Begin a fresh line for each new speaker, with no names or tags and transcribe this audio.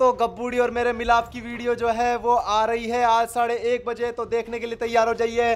तो गब्बूड़ी और मेरे मिलाप की वीडियो जो है वो आ रही है आज साढ़े एक बजे तो देखने के लिए तैयार हो जाइए।